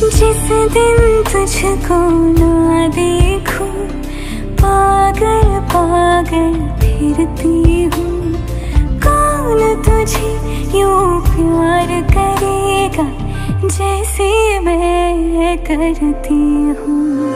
जिस दिन तुझको ना देखूँ, पागल पागल फिरती हूँ। कौन तुझे यूँ प्यार करेगा जैसे मैं करती हूँ?